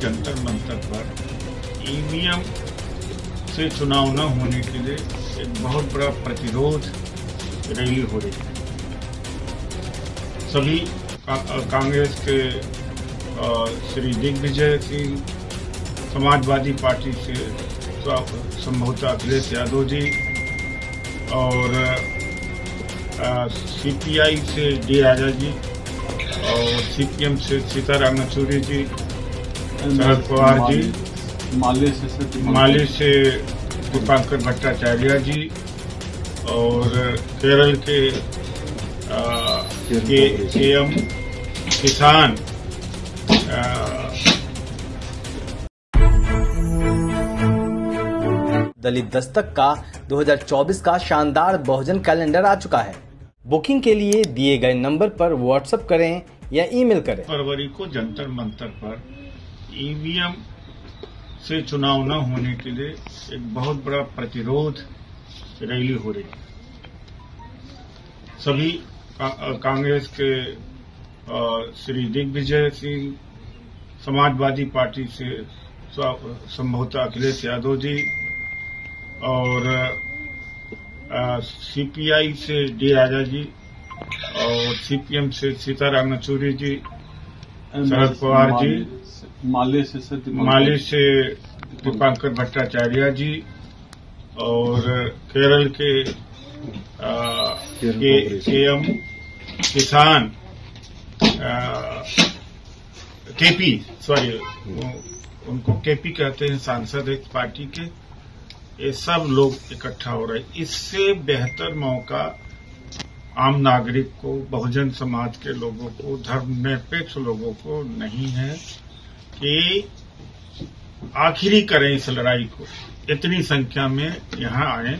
जंतर मंतर पर ईवीएम से चुनाव न होने के लिए एक बहुत बड़ा प्रतिरोध रैली हो रही है। सभी का- कांग्रेस के श्री दिग्विजय सिंह, समाजवादी पार्टी से स्व- संभवतः अखिलेश यादव जी और सीपीआई से डी राजा जी और सीपीएम से सीताराम येचुरी जी शरद पवार जी। माले से माली से दीपांकर भट्टाचार्य जी और केरल के के एम किसान दलित दस्तक का 2024 का शानदार बहुजन कैलेंडर आ चुका है। बुकिंग के लिए दिए गए नंबर पर व्हाट्सएप करें या ईमेल करें। फरवरी को जंतर मंतर पर ईवीएम से चुनाव न होने के लिए एक बहुत बड़ा प्रतिरोध रैली हो रही है। सभी का- कांग्रेस के श्री दिग्विजय सिंह, समाजवादी पार्टी से संभवतः अखिलेश यादव जी और सीपीआई से डी राजा जी और सीपीएम से सीताराम येचुरी जी शरद पवार जी माले से माले से दीपांकर भट्टाचार्य जी और केरल के के एम किसान केपी सॉरी उनको केपी कहते हैं सांसद एक पार्टी के। ये सब लोग इकट्ठा हो रहे इससे बेहतर मौका आम नागरिक को, बहुजन समाज के लोगों को, धर्मनिरपेक्ष लोगों को नहीं है कि आखिरी करें इस लड़ाई को। इतनी संख्या में यहाँ आए।